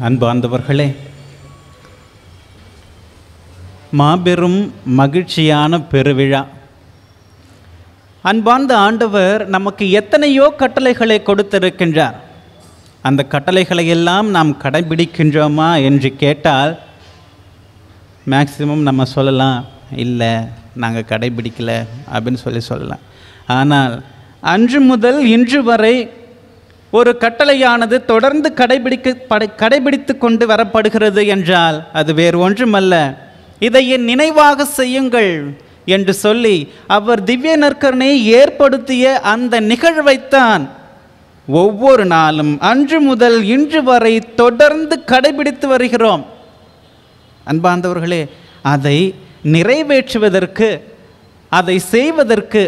அன்பார்ந்தவர்களே மாபெரும் மகிழ்ச்சியான பெருவிழா. அன்பார்ந்த ஆண்டவர் நமக்கு எத்தனையோ கட்டளைகளை கொடுத்திருக்கின்றார். அந்த கட்டளைகளை எல்லாம் நாம் கடைபிடிக்கின்றோமா என்று கேட்டால் மேக்சிமம் நம்ம சொல்லலாம் இல்லை நாங்கள் கடைபிடிக்கலை அப்படின்னு சொல்லி சொல்லலாம். ஆனால் அன்று முதல் இன்று வரை ஒரு கட்டளையானது தொடர்ந்து கடைபிடிக்க படை கடைபிடித்து கொண்டு வரப்படுகிறது என்றால் அது வேறு ஒன்றுமல்ல. இதை என் நினைவாக செய்யுங்கள் என்று சொல்லி அவர் திவ்ய நற்கரனை ஏற்படுத்திய அந்த நிகழ்வைத்தான் ஒவ்வொரு நாளும் அன்று முதல் இன்று வரை தொடர்ந்து கடைபிடித்து வருகிறோம். அன்பாந்தவர்களே அதை நிறைவேற்றுவதற்கு அதை செய்வதற்கு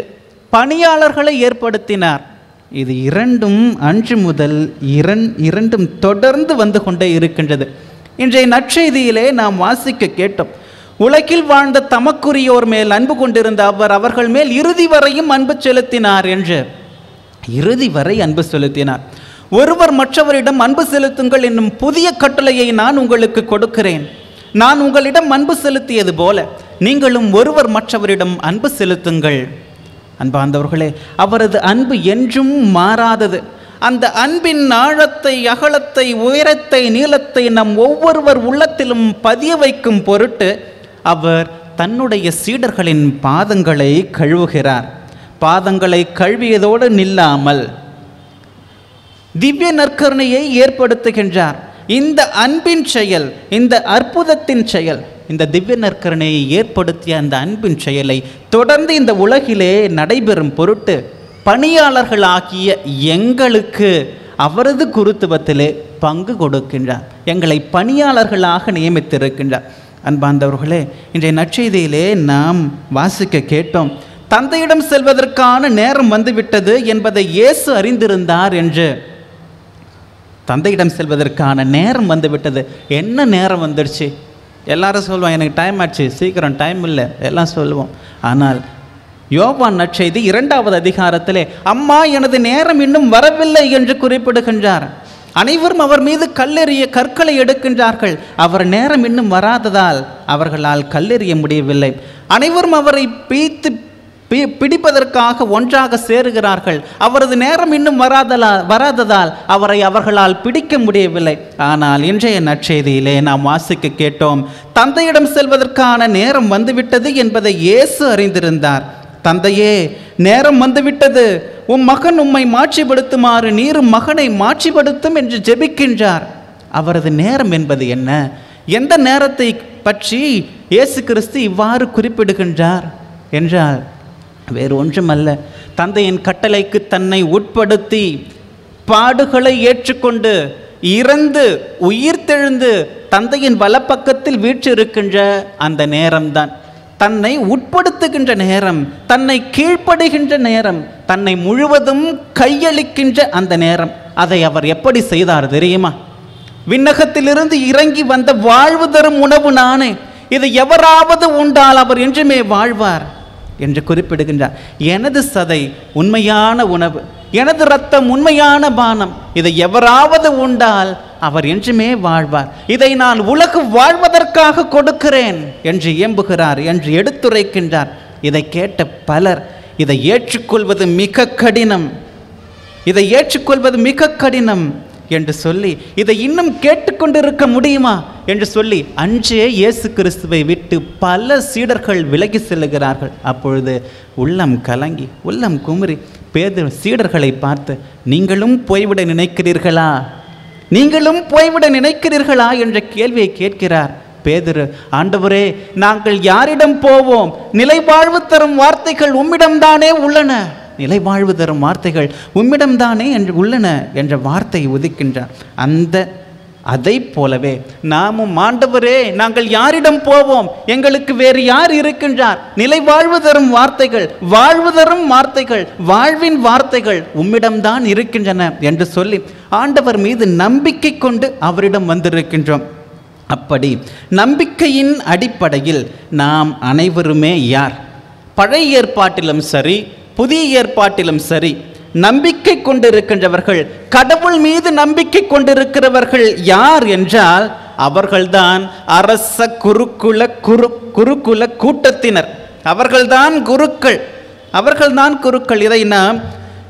பணியாளர்களை ஏற்படுத்தினார். இது இரண்டும் அன்று முதல் இரண் இரண்டும் தொடர்ந்து வந்து கொண்டே இருக்கின்றது. இன்றைய நற்செய்தியிலே நாம் வாசிக்க கேட்டோம். உலகில் வாழ்ந்த தமக்குரியோர் மேல் அன்பு கொண்டிருந்த அவர் அவர்கள் மேல் இறுதி வரையும் அன்பு செலுத்தினார் என்று. இறுதி வரை அன்பு செலுத்தினார். ஒருவர் மற்றவரிடம் அன்பு செலுத்துங்கள் என்னும் புதிய கட்டளையை நான் உங்களுக்கு கொடுக்கிறேன். நான் உங்களிடம் அன்பு செலுத்தியது போல நீங்களும் ஒருவர் மற்றவரிடம் அன்பு செலுத்துங்கள். அன்பார்ந்தவர்களே அவரது அன்பு என்றும் மாறாதது. அந்த அன்பின் ஆழத்தை அகலத்தை உயரத்தை நீளத்தை நம் ஒவ்வொருவர் உள்ளத்திலும் பதிய வைக்கும் பொருட்டு அவர் தன்னுடைய சீடர்களின் பாதங்களை கழுவுகிறார். பாதங்களை கழுவியதோடு நில்லாமல் திவ்ய நற்கருணையை ஏற்படுத்துகின்றார். இந்த அன்பின் செயல் இந்த அற்புதத்தின் செயல் இந்த திவ்ய நற்கரணையை ஏற்படுத்திய அந்த அன்பின் செயலை தொடர்ந்து இந்த உலகிலே நடைபெறும் பொருட்டு பணியாளர்களாகிய எங்களுக்கு அவரது குருத்துவத்திலே பங்கு கொடுக்கின்றார். எங்களை பணியாளர்களாக நியமித்திருக்கின்றார். அன்பாந்தவர்களே இன்றைய நற்செய்தியிலே நாம் வாசிக்க கேட்டோம் தந்தையிடம் செல்வதற்கான நேரம் வந்துவிட்டது என்பதை இயேசு அறிந்திருந்தார் என்று. தந்தையிடம் செல்வதற்கான நேரம் வந்துவிட்டது. என்ன நேரம் வந்துடுச்சு? எல்லாரும் சொல்லுவோம் எனக்கு டைம் ஆச்சு சீக்கிரம் டைம் இல்லை எல்லாம் சொல்லுவோம். ஆனால் யோவான் நற்செய்தி இரண்டாவது அதிகாரத்திலே அம்மா எனது நேரம் இன்னும் வரவில்லை என்று குறிப்பிடுகின்றார். அனைவரும் அவர் மீது கல்லெறிய கற்களை எடுக்கின்றார்கள். அவர் நேரம் இன்னும் வராததால் அவர்களால் கல்லெறிய முடியவில்லை. அனைவரும் அவரை பீத்து பி பிடிப்பதற்காக ஒன்றாக சேருகிறார்கள். அவரது நேரம் இன்னும் வராதலா வராததால் அவரை அவர்களால் பிடிக்க முடியவில்லை. ஆனால் இன்றைய நற்செய்தியிலே நாம் வாசிக்க கேட்டோம் தந்தையிடம் செல்வதற்கான நேரம் வந்துவிட்டது என்பதை இயேசு அறிந்திருந்தார். தந்தையே நேரம் வந்துவிட்டது. உம் மகன் உம்மை மாட்சிப்படுத்துமாறு நீரும் மகனை மாட்சிப்படுத்தும் என்று ஜெபிக்கின்றார். அவரது நேரம் என்பது என்ன? எந்த நேரத்தை பற்றி இயேசு கிறிஸ்து இவ்வாறு குறிப்பிடுகின்றார்? என்றால் வேறு ஒன்றுமல்ல தந்தையின் கட்டளைக்கு தன்னை உட்படுத்தி பாடுகளை ஏற்றுக்கொண்டு இறந்து உயிர்த்தெழுந்து தந்தையின் வலப்பக்கத்தில் வீற்றிருக்கின்ற அந்த நேரம்தான். தன்னை உட்படுத்துகின்ற நேரம் தன்னை கீழ்ப்படுகின்ற நேரம் தன்னை முழுவதும் கையளிக்கின்ற அந்த நேரம். அதை அவர் எப்படி செய்தார் தெரியுமா? விண்ணகத்திலிருந்து இறங்கி வந்த வாழ்வு தரும் உணவு நானே. இது எவராவது உண்டால் அவர் என்றுமே வாழ்வார். என்று குறிப்பிடுகின்றார். எனது சதை உண்மையான உணவு எனது ரத்தம் உண்மையான பானம் இதை எவராவது உண்டால் அவர் என்றுமே வாழ்வார். இதை நான் உலகு வாழ்வதற்காக கொடுக்கிறேன் என்று இயம்புகிறார் என்று எடுத்துரைக்கின்றார். இதை கேட்ட பலர் இதை ஏற்றுக்கொள்வது மிக கடினம் இதை ஏற்றுக்கொள்வது மிக கடினம் என்று சொல்லி இதை இன்னும் கேட்டுக்கொண்டிருக்க முடியுமா? என்று சொல்லி அன்றே இயேசு கிறிஸ்துவை விட்டு பல சீடர்கள் விலகி செல்லுகிறார்கள். அப்பொழுது உள்ளம் கலங்கி உள்ளம் குமுறி பேத சீடர்களை பார்த்து நீங்களும் போய்விட நினைக்கிறீர்களா? நீங்களும் போய்விட நினைக்கிறீர்களா? என்ற கேள்வியை கேட்கிறார் பேதரு. ஆண்டவரே நாங்கள் யாரிடம் போவோம்? நிலை வாழ்வு தரும் வார்த்தைகள் உம்மிடம்தானே உள்ளன? நிலை வாழ்வு தரும் வார்த்தைகள் உம்மிடம்தானே என்று உள்ளன என்ற வார்த்தையை உதிக்கின்றார். அந்த அதை போலவே நாமும் ஆண்டவரே நாங்கள் யாரிடம் போவோம்? எங்களுக்கு வேறு யார் இருக்கின்றார்? நிலை வாழ்வு தரும் வார்த்தைகள் வாழ்வு தரும் வார்த்தைகள் வாழ்வின் வார்த்தைகள் உம்மிடம்தான் இருக்கின்றன என்று சொல்லி ஆண்டவர் மீது நம்பிக்கை கொண்டு அவரிடம் வந்திருக்கின்றோம். அப்படி நம்பிக்கையின் அடிப்படையில் நாம் அனைவருமே யார்? பழைய ஏற்பாட்டிலும் சரி புதிய ஏற்பாட்டிலும் சரி நம்பிக்கை கொண்டிருக்கின்றவர்கள் கடவுள் மீது நம்பிக்கை கொண்டிருக்கிறவர்கள் யார் என்றால் அவர்கள்தான் அரச குருகுல குரு குருகுல கூட்டத்தினர். அவர்கள்தான் குருக்கள். அவர்கள்தான் குருக்கள். இதை நாம்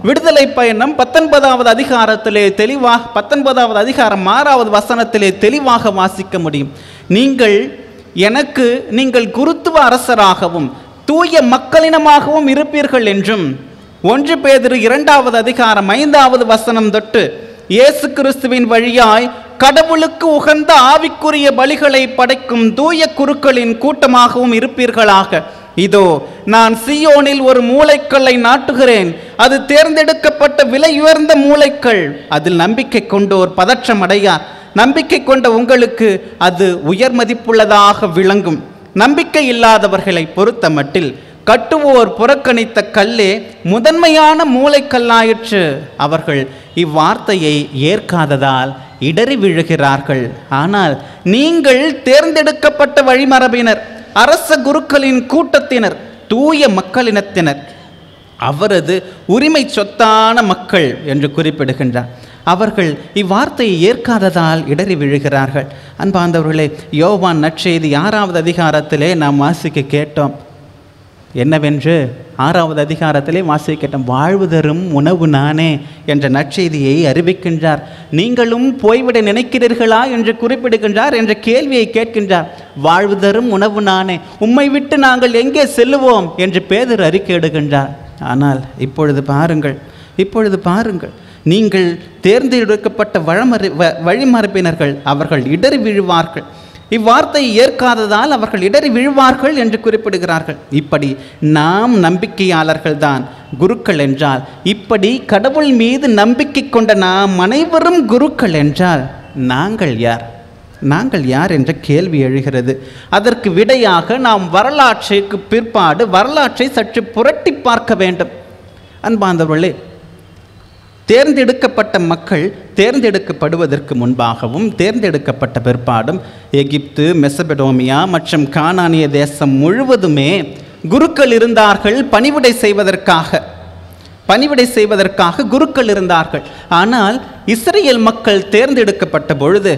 விடுதலை பயணம் பத்தொன்பதாவது அதிகாரத்திலே தெளிவாக பத்தொன்பதாவது அதிகாரம் ஆறாவது வசனத்திலே தெளிவாக வாசிக்க முடியும். நீங்கள் எனக்கு நீங்கள் குருத்துவ அரசராகவும் தூய மக்களினமாகவும் இருப்பீர்கள் என்றும் ஒன்று பேதிரு இரண்டாவது அதிகாரம் ஐந்தாவது வசனம் தொட்டு இயேசு கிறிஸ்துவின் வழியாய் கடவுளுக்கு உகந்த ஆவிக்குரிய பலிகளை படைக்கும் தூய குருக்களின் கூட்டமாகவும் இருப்பீர்களாக. இதோ நான் சியோனில் ஒரு மூளைக்கல்லை நாட்டுகிறேன். அது தேர்ந்தெடுக்கப்பட்ட விலையுயர்ந்த மூளைக்கல். அதில் நம்பிக்கை கொண்டோர் பதற்றம் அடையார். நம்பிக்கை கொண்ட உங்களுக்கு அது உயர் மதிப்புள்ளதாக விளங்கும். நம்பிக்கை இல்லாதவர்களை பொறுத்த மட்டில் கட்டுவோர் புறக்கணித்த கல்லே முதன்மையான மூளைக்கல்லாயிற்று. அவர்கள் இவ்வார்த்தையை ஏற்காததால் இடறி விழுகிறார்கள். ஆனால் நீங்கள் தேர்ந்தெடுக்கப்பட்ட வழிமரபினர் அரச குருக்களின் கூட்டத்தினர் தூய மக்களினத்தினர். அவரது உரிமை சொத்தான மக்கள் என்று குறிப்பிடுகின்றார். அவர்கள் இவ்வார்த்தையை ஏற்காததால் இடறி விழுகிறார்கள். அன்பாந்தவர்களே யோவான் நற்செய்தி ஆறாவது அதிகாரத்திலே நாம் வாசிக்க கேட்டோம். என்னவென்று ஆறாவது அதிகாரத்திலே வாசிக்கட்டும் வாழ்வு தரும் உணவு நானே என்ற நற்செய்தியை அறிவிக்கின்றார். நீங்களும் போய்விட நினைக்கிறீர்களா? என்று குறிப்பிடுகின்றார் என்ற கேள்வியை கேட்கின்றார். வாழ்வு தரும் உணவு நானே உம்மை விட்டு நாங்கள் எங்கே செல்லுவோம்? என்று பேதர் அறிக்கையிடுகின்றார். ஆனால் இப்பொழுது பாருங்கள் இப்பொழுது பாருங்கள். நீங்கள் தேர்ந்தெடுக்கப்பட்ட வழமறை வ- வழிமரப்பினர்கள் அவர்கள் இடறி விழுவார்கள். இவ்வார்த்தையை ஏற்காததால் அவர்கள் இடறி விழுவார்கள் என்று குறிப்பிடுகிறார்கள். இப்படி நாம் நம்பிக்கையாளர்கள் தான் குருக்கள் என்றால் இப்படி கடவுள் மீது நம்பிக்கை கொண்ட நாம் அனைவரும் குருக்கள் என்றால் நாங்கள் யார்? நாங்கள் யார் என்ற கேள்வி எழுகிறது. அதற்கு விடையாக நாம் வரலாற்றுக்கு பிற்பாடு வரலாற்றை சற்று புரட்டி பார்க்க வேண்டும். அன்பாந்தவர்களே தேர்ந்தெடுக்கப்பட்ட மக்கள் தேர்ந்தெடுக்கப்படுவதற்கு முன்பாகவும் தேர்ந்தெடுக்கப்பட்ட பிற்பாடும் எகிப்து மெசபடோமியா மற்றும் கானானிய தேசம் முழுவதுமே குருக்கள் இருந்தார்கள் பணிவிடை செய்வதற்காக. பணிவிடை செய்வதற்காக குருக்கள் இருந்தார்கள். ஆனால் இஸ்ரேல் மக்கள் தேர்ந்தெடுக்கப்பட்ட பொழுது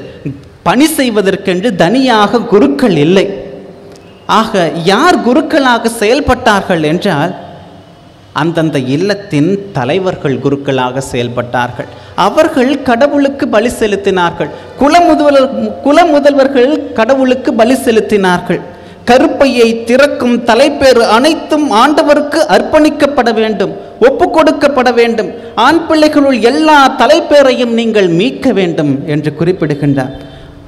பணி செய்வதற்கென்று தனியாக குருக்கள் இல்லை. ஆக யார் குருக்களாக செயல்பட்டார்கள் என்றால் அந்தந்த இல்லத்தின் தலைவர்கள் குருக்களாக செயல்பட்டார்கள். அவர்கள் கடவுளுக்கு பலி செலுத்தினார்கள். குலமுதல்வர் குலமுதல்வர்கள் கடவுளுக்கு பலி செலுத்தினார்கள். கருப்பையை திறக்கும் தலைப்பேறு அனைத்தும் ஆண்டவருக்கு அர்ப்பணிக்கப்பட வேண்டும் ஒப்பு கொடுக்கப்பட வேண்டும். ஆண் பிள்ளைகளுள் எல்லா தலைப்பேரையும் நீங்கள் மீட்க வேண்டும் என்று குறிப்பிடுகின்றார்.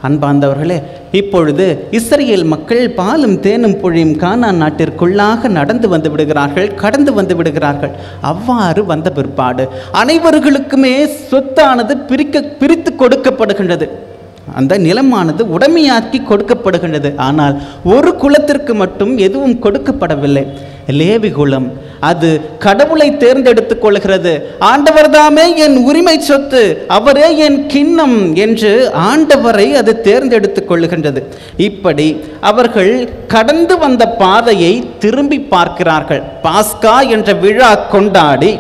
அன்பார்ந்தவர்களே இப்பொழுது இஸ்ரேல் மக்கள் பாலும் தேனும் பொழியும் கானான் நாட்டிற்குள்ளாக நடந்து வந்து விடுகிறார்கள் கடந்து வந்து விடுகிறார்கள். அவ்வாறு வந்த பிற்பாடு அனைவர்களுக்குமே சொத்தானது பிரிக்க பிரித்து கொடுக்கப்படுகின்றது. அந்த நிலமானது உடமையாக்கி கொடுக்கப்படுகின்றது. ஆனால் ஒரு குலத்திற்கு மட்டும் எதுவும் கொடுக்கப்படவில்லை. லேவி குலம் அது கடவுளை தேர்ந்தெடுத்துக் கொள்கிறது. ஆண்டவர்தாமே என் உரிமை சொத்து அவரே என் கிண்ணம் என்று ஆண்டவரை அது தேர்ந்தெடுத்துக் கொள்ளுகின்றது. இப்படி அவர்கள் கடந்து வந்த பாதையை திரும்பி பார்க்கிறார்கள். பாஸ்கா என்ற விழா கொண்டாடி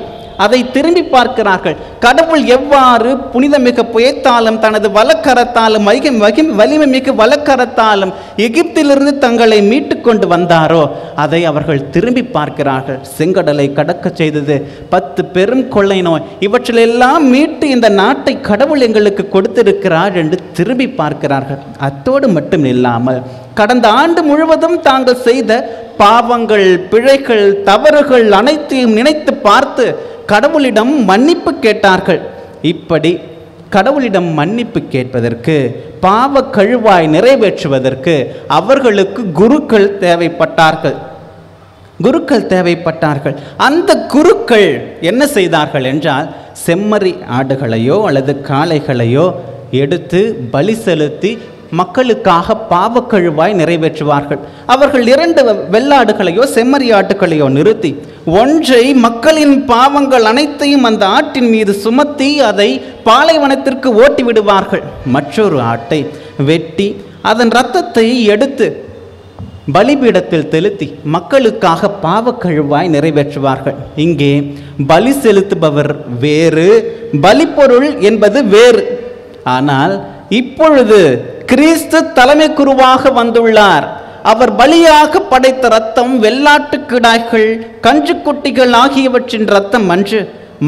அதை திரும்பி பார்க்கிறார்கள். கடவுள் எவ்வாறு புனிதமிகு புயத்தாலும் தனது வலக்கரத்தாலும் மகி மகிம் வலிமை மிகு வலக்கரத்தாலும் எகிப்திலிருந்து தங்களை மீட்டு கொண்டு வந்தாரோ அதை அவர்கள் திரும்பி பார்க்கிறார்கள். செங்கடலை கடக்கச் செய்தது பத்து பெரும் கொள்ளை நோய். இவற்றிலெல்லாம் மீட்டு இந்த நாட்டை கடவுள் எங்களுக்கு கொடுத்திருக்கிறார் என்று திரும்பி பார்க்கிறார்கள். அத்தோடு மட்டும் இல்லாமல் கடந்த ஆண்டு முழுவதும் தாங்கள் செய்த பாவங்கள் பிழைகள் தவறுகள் அனைத்தையும் நினைத்து பார்த்து கடவுளிடம் மன்னிப்பு கேட்டார்கள். இப்படி கடவுளிடம் மன்னிப்பு கேட்பதற்கு பாவ கழுவாய் நிறைவேற்றுவதற்கு அவர்களுக்கு குருக்கள் தேவைப்பட்டார்கள். குருக்கள் தேவைப்பட்டார்கள். அந்த குருக்கள் என்ன செய்தார்கள் என்றால் செம்மறி ஆடுகளையோ அல்லது காளைகளையோ எடுத்து பலி செலுத்தி மக்களுக்காக பாவக்கழுவாய் நிறைவேற்றுவார்கள். அவர்கள் இரண்டு வெள்ளாடுகளையோ செம்மறி ஆட்டுகளையோ நிறுத்தி ஒன்றை மக்களின் பாவங்கள் அனைத்தையும் அந்த ஆட்டின் மீது சுமத்தி அதை பாலைவனத்திற்கு ஓட்டி விடுவார்கள் மற்றொரு ஆட்டை வெட்டி அதன் இரத்தத்தை எடுத்து பலிபீடத்தில் செலுத்தி மக்களுக்காக பாவக்கழுவாய் நிறைவேற்றுவார்கள். இங்கே பலி செலுத்துபவர் வேறு பலிப்பொருள் என்பது வேறு. ஆனால் இப்பொழுது கிறிஸ்து தலைமை குருவாக வந்துள்ளார். அவர் பலியாக படைத்த ரத்தம் வெள்ளாட்டு கிடாய்கள் கஞ்சுக்குட்டிகள் ஆகியவற்றின் ரத்தம் அன்று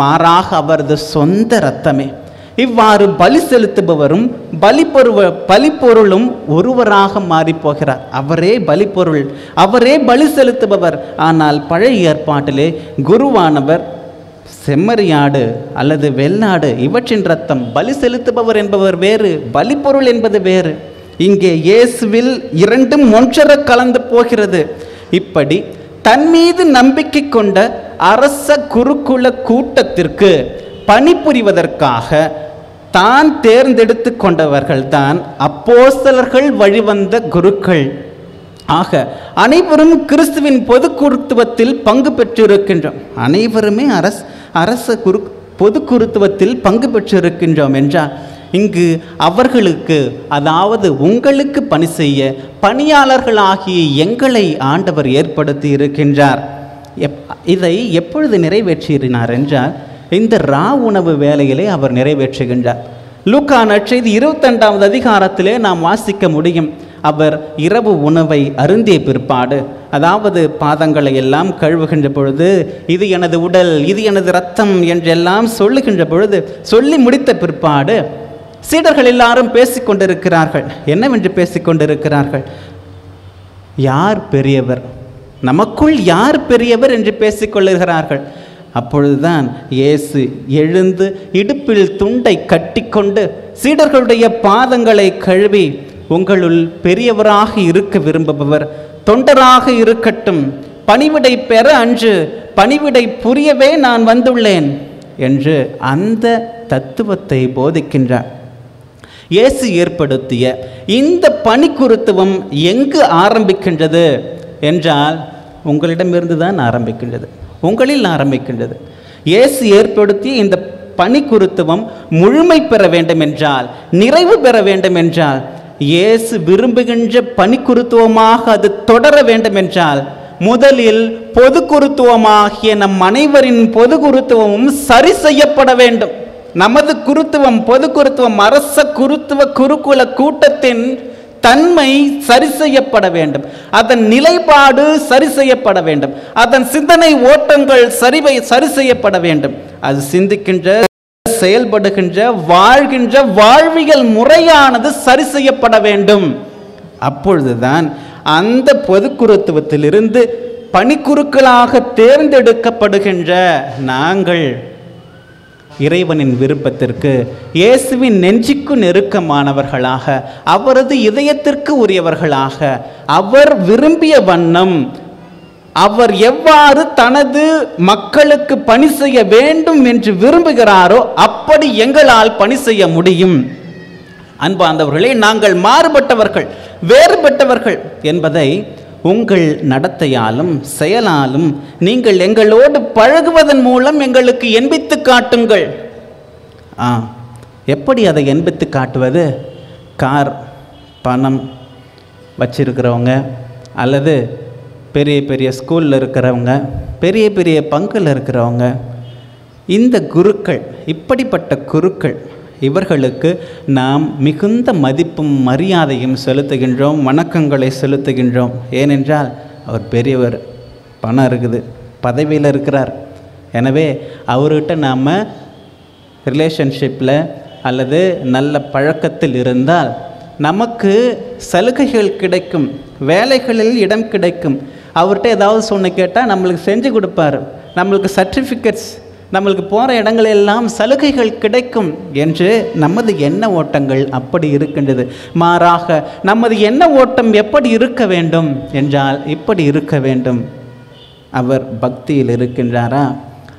மாறாக அவரது சொந்த ரத்தமே இவ்வாறு பலி செலுத்துபவரும் பலிப்பொருவ பலிப்பொருளும் ஒருவராக மாறிப் போகிறார் அவரே பலிப்பொருள் அவரே பலி செலுத்துபவர். ஆனால் பழைய ஏற்பாட்டிலே குருவானவர் செம்மறியாடு அல்லது வெள்ளாடு இவற்றின் ரத்தம் பலி செலுத்துபவர் என்பவர் வேறு பலிப்பொருள் என்பது வேறு. இங்கே இயேசுவில் இரண்டும் ஒன்றர கலந்து போகிறது. இப்படி தன் மீது நம்பிக்கை கொண்ட அரச குருகுல கூட்டத்திற்கு பணிபுரிவதற்காக தான் தேர்ந்தெடுத்து கொண்டவர்கள்தான் அப்போஸ்தலர்கள் வழிவந்த குருக்கள். ஆக அனைவரும் கிறிஸ்துவின் பொது குருத்துவத்தில் பங்கு பெற்றிருக்கின்றோம். அனைவருமே அரச அரச குரு பொது குருத்துவத்தில் பங்கு பெற்றிருக்கின்றோம் என்றால் இங்கு அவர்களுக்கு அதாவது உங்களுக்கு பணி செய்ய பணியாளர்களாகிய எங்களை ஆண்டவர் ஏற்படுத்தி இருக்கின்றார். எப் இதை எப்பொழுது நிறைவேற்றினார் என்றால் இந்த ரா உணவு வேலையிலே அவர் நிறைவேற்றுகின்றார். லூக்கா நற்செய்தி இருபத்தெண்டாவது அதிகாரத்திலே நாம் வாசிக்க முடியும். அவர் இரவு உணவை அருந்திய பிற்பாடு அதாவது பாதங்களை எல்லாம் கழுவுகின்ற பொழுது இது எனது உடல் இது எனது ரத்தம் என்றெல்லாம் சொல்லுகின்ற பொழுது சொல்லி முடித்த பிற்பாடு சீடர்கள் எல்லாரும் பேசிக்கொண்டிருக்கிறார்கள். என்னவென்று பேசிக்கொண்டிருக்கிறார்கள்? யார் பெரியவர்? நமக்குள் யார் பெரியவர்? என்று பேசிக்கொள்ளுகிறார்கள். அப்பொழுதுதான் இயேசு எழுந்து இடுப்பில் துண்டை கட்டிக்கொண்டு சீடர்களுடைய பாதங்களை கழுவி உங்களுள் பெரியவராக இருக்க விரும்புபவர் தொண்டராக இருக்கட்டும். பணிவிடை பெற அன்று பணிவிடை புரியவே நான் வந்துள்ளேன் என்று அந்த தத்துவத்தை போதிக்கின்றார். இயேசு ஏற்படுத்திய இந்த பணிக்குருத்துவம் எங்கு ஆரம்பிக்கின்றது என்றால் உங்களிடமிருந்து தான் ஆரம்பிக்கின்றது. உங்களில் ஆரம்பிக்கின்றது. இயேசு ஏற்படுத்திய இந்த பணிக்குருத்துவம் முழுமை பெற வேண்டும் என்றால் நிறைவு பெற வேண்டும் என்றால் இயேசு விரும்புகின்ற பணிக்குருத்துவமாக அது தொடர வேண்டும் என்றால் முதலில் பொது குருத்துவமாகிய நம் அனைவரின் பொது குருத்துவமும் சரி செய்யப்பட வேண்டும். நமது குருத்துவம் பொது குருத்துவம் அரச குருத்துவ குருகுல கூட்டத்தின் தன்மை சரி செய்யப்பட வேண்டும். அதன் நிலைப்பாடு சரி செய்யப்பட வேண்டும். அதன் சிந்தனை ஓட்டங்கள் சரிவை சரி செய்யப்பட வேண்டும். அது சிந்திக்கின்ற செயல்படுகின்ற வாழ்கின்ற வாழ்வியல் முறையானது சரி செய்யப்பட வேண்டும். அப்பொழுதுதான் அந்த பொதுக்குருத்துவத்திலிருந்து பணிக்குருக்களாக தேர்ந்தெடுக்கப்படுகின்ற நாங்கள் இறைவனின் விருப்பத்திற்கு இயேசுவின் நெஞ்சுக்கு நெருக்கமானவர்களாக அவரது இதயத்திற்கு உரியவர்களாக அவர் விரும்பிய வண்ணம் அவர் எவ்வாறு தனது மக்களுக்கு பணி செய்ய வேண்டும் என்று விரும்புகிறாரோ அப்படி எங்களால் பணி செய்ய முடியும். அன்பாந்தவர்களே நாங்கள் மாறுபட்டவர்கள் வேறுபட்டவர்கள் என்பதை உங்கள் நடத்தையாலும் செயலாலும் நீங்கள் எங்களோடு பழகுவதன் மூலம் எங்களுக்கு எண்பித்து காட்டுங்கள். ஆ எப்படி அதை எண்பித்து காட்டுவது? கார் பணம் வச்சிருக்கிறவங்க அல்லது பெரிய பெரிய ஸ்கூலில் இருக்கிறவங்க பெரிய பெரிய பங்கில் இருக்கிறவங்க இந்த குருக்கள் இப்படிப்பட்ட குருக்கள் இவர்களுக்கு நாம் மிகுந்த மதிப்பும் மரியாதையும் செலுத்துகின்றோம் வணக்கங்களை செலுத்துகின்றோம். ஏனென்றால் அவர் பெரியவர் பணம் இருக்குது பதவியில் இருக்கிறார். எனவே அவர்கிட்ட நாம் ரிலேஷன்ஷிப்பில் அல்லது நல்ல பழக்கத்தில் இருந்தால் நமக்கு சலுகைகள் கிடைக்கும் வேலைகளில் இடம் கிடைக்கும். அவர்கிட்ட ஏதாவது சொன்ன கேட்டால் நம்மளுக்கு செஞ்சு கொடுப்பார். நம்மளுக்கு சர்டிஃபிகேட்ஸ் நம்மளுக்கு போகிற இடங்களெல்லாம் சலுகைகள் கிடைக்கும் என்று நமது எண்ண ஓட்டங்கள் அப்படி இருக்கின்றது. மாறாக நமது எண்ண ஓட்டம் எப்படி இருக்க வேண்டும் என்றால் இப்படி இருக்க வேண்டும். அவர் பக்தியில் இருக்கின்றாரா?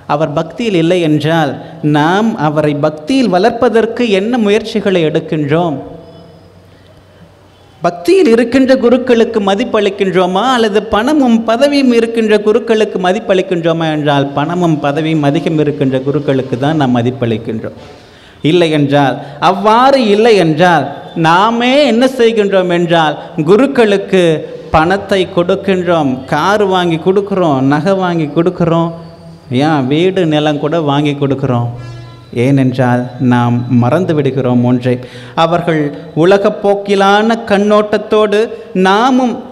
அவர் பக்தியில் இல்லை என்றால் நாம் அவரை பக்தியில் வளர்ப்பதற்கு என்ன முயற்சிகளை எடுக்கின்றோம்? பக்தியில் இருக்கின்ற குருக்களுக்கு மதிப்பளிக்கின்றோமா? அல்லது பணமும் பதவியும் இருக்கின்ற குருக்களுக்கு மதிப்பளிக்கின்றோமா என்றால் பணமும் பதவியும் அதிகம் இருக்கின்ற குருக்களுக்கு தான் நாம் மதிப்பளிக்கின்றோம். இல்லை என்றால் அவ்வாறு இல்லை என்றால் நாமே என்ன செய்கின்றோம் என்றால் குருக்களுக்கு பணத்தை கொடுக்கின்றோம். கார் வாங்கி கொடுக்குறோம் நகை வாங்கி கொடுக்குறோம். ஏன்? வீடு நிலம் கூட வாங்கி கொடுக்குறோம். ஏனென்றால் நாம் மறந்து விடுகிறோம் ஒன்றை. அவர்கள் உலகப் போக்கிலான கண்ணோட்டத்தோடு நாமும்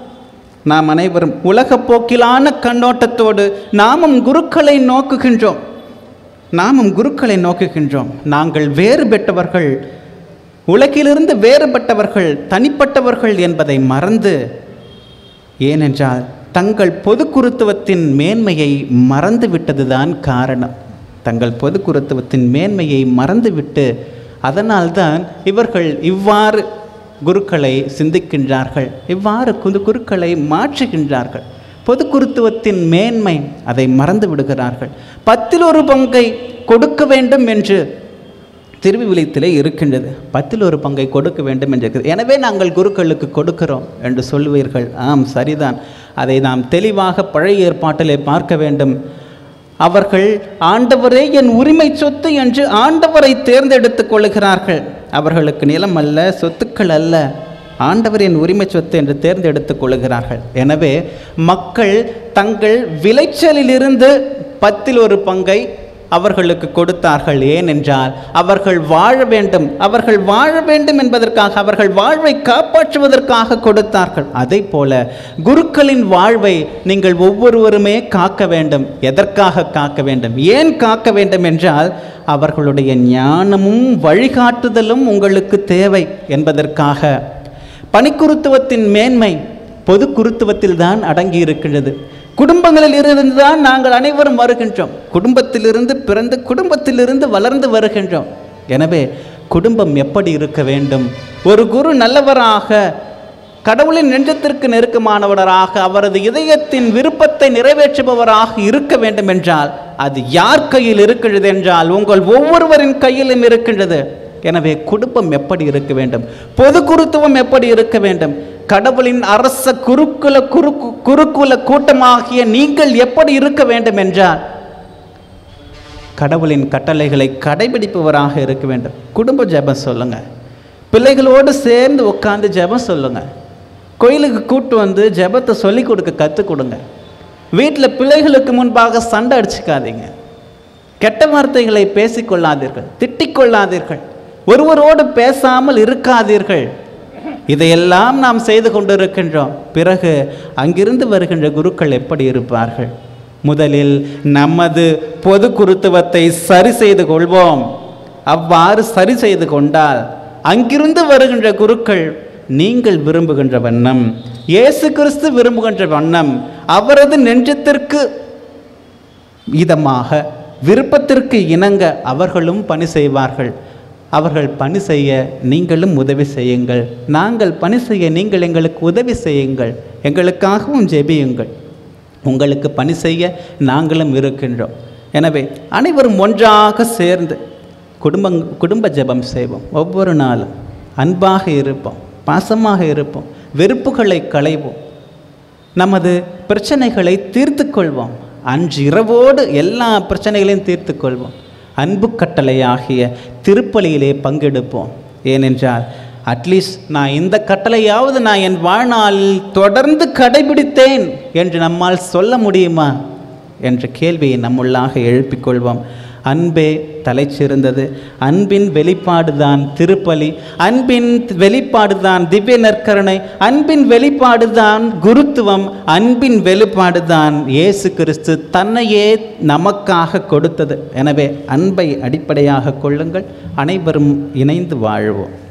நாம் அனைவரும் உலகப் போக்கிலான கண்ணோட்டத்தோடு நாமும் குருக்களை நோக்குகின்றோம். நாமும் குருக்களை நோக்குகின்றோம். நாங்கள் வேறுபட்டவர்கள் உலகிலிருந்து வேறுபட்டவர்கள் தனிப்பட்டவர்கள் என்பதை மறந்து ஏனென்றால் தங்கள் பொது குருத்துவத்தின் மேன்மையை மறந்து விட்டதுதான் காரணம். தங்கள் பொது குருத்துவத்தின் மேன்மையை மறந்துவிட்டு அதனால்தான் இவர்கள் இவ்வாறு குருக்களை சிந்திக்கின்றார்கள். இவ்வாறு குது குருக்களை மாற்றுகின்றார்கள். பொது குருத்துவத்தின் மேன்மை அதை மறந்து விடுகிறார்கள் பத்தில் ஒரு பங்கை கொடுக்க வேண்டும் என்று திருவிவிலியத்திலே இருக்கின்றது. பத்தில் ஒரு பங்கை கொடுக்க வேண்டும் என்று இருக்குது. எனவே நாங்கள் குருக்களுக்கு கொடுக்கிறோம் என்று சொல்லுவீர்கள். ஆம் சரிதான். அதை நாம் தெளிவாக பழைய ஏற்பாட்டிலே பார்க்க வேண்டும். அவர்கள் ஆண்டவரே என் உரிமை சொத்து என்று ஆண்டவரை தேர்ந்தெடுத்துக் கொள்கிறார்கள் அவர்களுக்கு நிலம் அல்ல சொத்துக்கள் அல்ல. ஆண்டவர் என் உரிமை சொத்து என்று தேர்ந்தெடுத்துக் கொள்கிறார்கள் எனவே மக்கள் தங்கள் விளைச்சலிலிருந்து பத்தில் ஒரு பங்கை அவர்களுக்கு கொடுத்தார்கள். ஏனென்றால் அவர்கள் வாழ வேண்டும். அவர்கள் வாழ வேண்டும் என்பதற்காக அவர்கள் வாழ்வை காப்பாற்றுவதற்காக கொடுத்தார்கள். அதே போல குருக்களின் வாழ்வை நீங்கள் ஒவ்வொருவருமே காக்க வேண்டும். எதற்காக காக்க வேண்டும்? ஏன் காக்க வேண்டும் என்றால் அவர்களுடைய ஞானமும் வழிகாட்டுதலும் உங்களுக்கு தேவை என்பதற்காக. பணிக்குருத்துவத்தின் மேன்மை பொது குருத்துவத்தில் தான் அடங்கி குடும்பங்களில் இருந்து தான் நாங்கள் அனைவரும் வருகின்றோம். குடும்பத்திலிருந்து பிறந்து குடும்பத்திலிருந்து வளர்ந்து வருகின்றோம். எனவே குடும்பம் எப்படி இருக்க வேண்டும்? ஒரு குரு நல்லவராக கடவுளின் நெஞ்சத்திற்கு நெருக்கமானவராக அவரது இதயத்தின் விருப்பத்தை நிறைவேற்றுபவராக இருக்க வேண்டும் என்றால் அது யார் கையில் இருக்கிறது என்றால் உங்கள் ஒவ்வொருவரின் கையிலும் இருக்கின்றது. எனவே குடும்பம் எப்படி இருக்க வேண்டும்? பொது குருத்துவம் எப்படி இருக்க வேண்டும்? கடவுளின் அரச குருக்குல குரு குருக்குல கூட்டமாகிய நீங்கள் எப்படி இருக்க வேண்டும் என்றால் கடவுளின் கட்டளைகளை கடைபிடிப்பவராக இருக்க வேண்டும். குடும்ப ஜெபம் சொல்லுங்க. பிள்ளைகளோடு சேர்ந்து உட்காந்து ஜெபம் சொல்லுங்க. கோயிலுக்கு கூட்டு வந்து ஜெபத்தை சொல்லிக் கொடுக்க கற்றுக் கொடுங்க. வீட்டில் பிள்ளைகளுக்கு முன்பாக சண்டை அடிச்சுக்காதீங்க. கெட்ட வார்த்தைகளை பேசிக்கொள்ளாதீர்கள். திட்டிக்கொள்ளாதீர்கள். ஒருவரோடு பேசாமல் இருக்காதீர்கள். இதையெல்லாம் நாம் செய்து கொண்டிருக்கின்றோம். பிறகு அங்கிருந்து வருகின்ற குருக்கள் எப்படி இருப்பார்கள்? முதலில் நமது பொது குருத்துவத்தை சரி செய்து கொள்வோம். அவ்வாறு சரி செய்து கொண்டால் அங்கிருந்து வருகின்ற குருக்கள் நீங்கள் விரும்புகின்ற வண்ணம் இயேசு கிறிஸ்து விரும்புகின்ற வண்ணம் அவரது நெஞ்சத்திற்கு இதமாக விருப்பத்திற்கு இணங்க அவர்களும் பணி செய்வார்கள். அவர்கள் பணி செய்ய நீங்களும் உதவி செய்யுங்கள். நாங்கள் பணி செய்ய நீங்கள் எங்களுக்கு உதவி செய்யுங்கள். எங்களுக்காகவும் ஜெபியுங்கள். உங்களுக்கு பணி செய்ய நாங்களும் இருக்கின்றோம். எனவே அனைவரும் ஒன்றாக சேர்ந்து குடும்பங் குடும்ப ஜெபம் செய்வோம். ஒவ்வொரு நாளும் அன்பாக இருப்போம். பாசமாக இருப்போம். வெறுப்புகளை களைவோம். நமது பிரச்சனைகளை தீர்த்து கொள்வோம். அன்று இரவோடு எல்லா பிரச்சனைகளையும் தீர்த்து கொள்வோம். அன்பு கட்டளையாகிய திருப்பலியிலே பங்கெடுப்போம். ஏனென்றால் அட்லீஸ்ட் நான் இந்த கட்டளையாவது நான் என் வாழ்நாளில் தொடர்ந்து கடைபிடித்தேன் என்று நம்மால் சொல்ல முடியுமா? என்ற கேள்வியை நம்முள்ளாக எழுப்பிக்கொள்வோம் அன்பே தலை சிறந்தது அன்பின் வெளிப்பாடுதான் திருப்பலி அன்பின் வெளிப்பாடுதான் திவ்ய நற்கருணை அன்பின் வெளிப்பாடுதான் குருத்துவம் அன்பின் வெளிப்பாடுதான் இயேசு கிறிஸ்து தன்னையே நமக்காக கொடுத்தது. எனவே அன்பை அடிப்படையாக கொள்ளுங்கள். அனைவரும் இணைந்து வாழ்வோம்.